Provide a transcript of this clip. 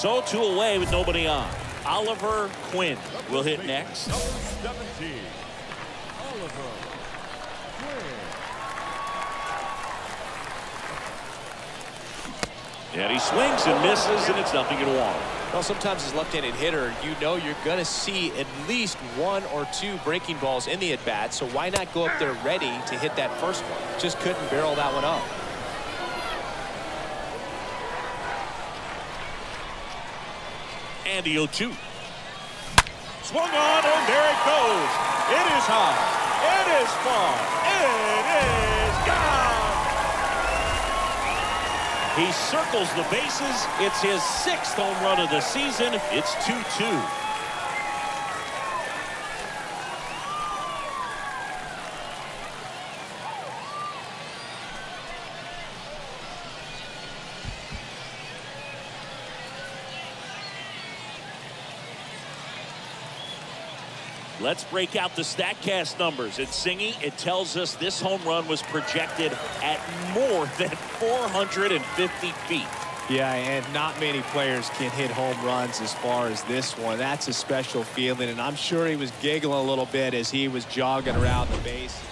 So two away with nobody on. Oliver Quinn will hit next. Number 17, Oliver Quinn. And he swings and misses, and it's nothing in one. Well, sometimes as left-handed hitter, you know you're going to see at least one or two breaking balls in the at-bat, so why not go up there ready to hit that first one? Just couldn't barrel that one up. Andy Ochu. Swung on, and there it goes. It is high. It is far. It is gone. He circles the bases. It's his sixth home run of the season. It's 2-2. Let's break out the StatCast numbers. It's Singy, it tells us this home run was projected at more than 450 feet. Yeah, and not many players can hit home runs as far as this one. That's a special feeling, and I'm sure he was giggling a little bit as he was jogging around the base.